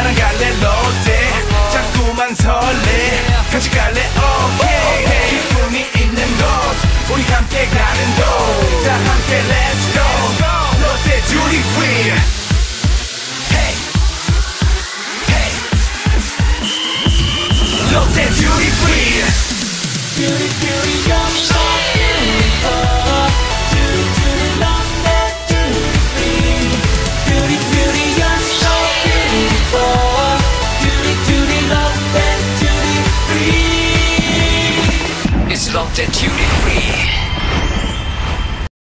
나랑 갈래 롯데 자꾸만 설레. 같이 갈래? 오케이. 기쁨이 있는 곳. 우리 함께 가는 곳 locked at unit 3.